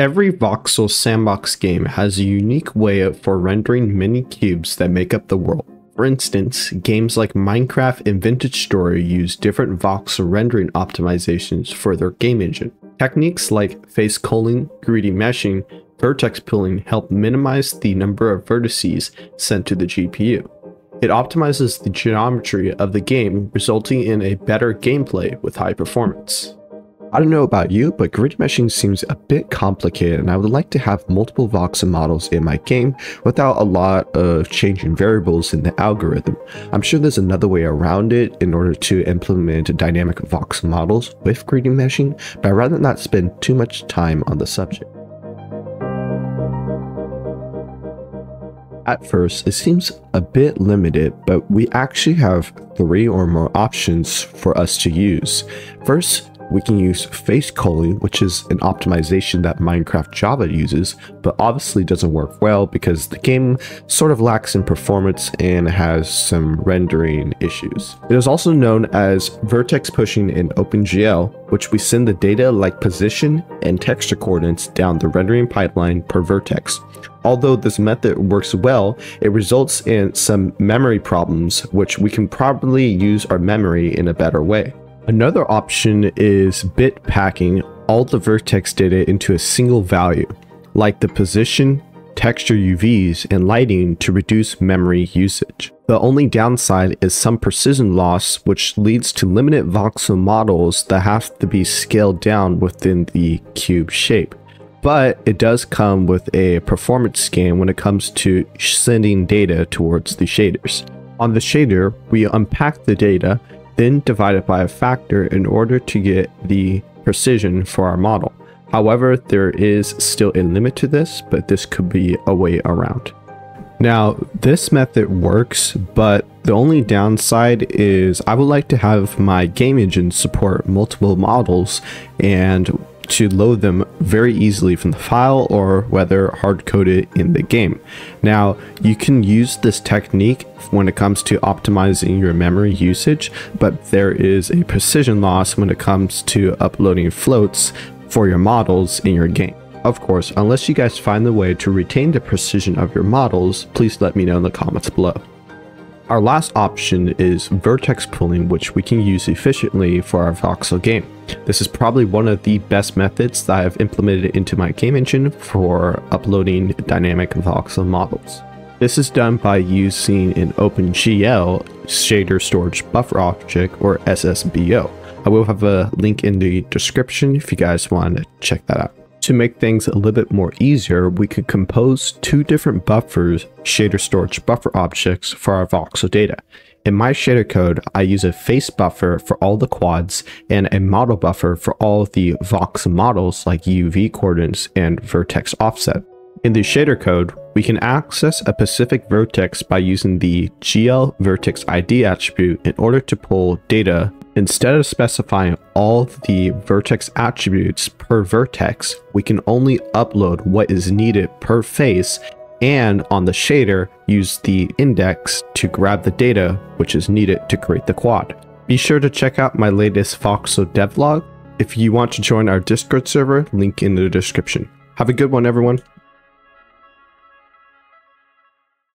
Every voxel sandbox game has a unique way for rendering many cubes that make up the world. For instance, games like Minecraft and Vintage Story use different voxel rendering optimizations for their game engine. Techniques like face culling, greedy meshing, vertex pulling help minimize the number of vertices sent to the GPU. It optimizes the geometry of the game, resulting in a better gameplay with high performance. I don't know about you, but greedy meshing seems a bit complicated and I would like to have multiple voxel models in my game without a lot of changing variables in the algorithm. I'm sure there's another way around it in order to implement dynamic voxel models with greedy meshing, but I'd rather not spend too much time on the subject. At first, it seems a bit limited, but we actually have three or more options for us to use. First, we can use face culling, which is an optimization that Minecraft Java uses, but obviously doesn't work well because the game sort of lacks in performance and has some rendering issues. It is also known as vertex pushing in OpenGL, which we send the data like position and texture coordinates down the rendering pipeline per vertex. Although this method works well, it results in some memory problems, which we can probably use our memory in a better way. Another option is bit packing all the vertex data into a single value, like the position, texture UVs, and lighting to reduce memory usage. The only downside is some precision loss, which leads to limited voxel models that have to be scaled down within the cube shape. But it does come with a performance gain when it comes to sending data towards the shaders. On the shader, we unpack the data then divide it by a factor in order to get the precision for our model. However, there is still a limit to this, but this could be a way around. Now, this method works, but the only downside is I would like to have my game engine support multiple models and to load them very easily from the file or whether hard coded in the game. Now, you can use this technique when it comes to optimizing your memory usage, but there is a precision loss when it comes to uploading floats for your models in your game. Of course, unless you guys find the way to retain the precision of your models, please let me know in the comments below. Our last option is vertex pulling, which we can use efficiently for our voxel game. This is probably one of the best methods that I've implemented into my game engine for uploading dynamic voxel models. This is done by using an OpenGL shader storage buffer object or SSBO. I will have a link in the description if you guys want to check that out. To make things a little bit more easier, we could compose two different buffers, shader storage buffer objects for our voxel data. In my shader code, I use a face buffer for all the quads and a model buffer for all the voxel models like UV coordinates and vertex offset. In the shader code, we can access a specific vertex by using the GL vertex ID attribute in order to pull data Instead of specifying all the vertex attributes per vertex, we can only upload what is needed per face and on the shader, use the index to grab the data which is needed to create the quad. Be sure to check out my latest Voxel devlog if you want to join our Discord server, link in the description. Have a good one everyone.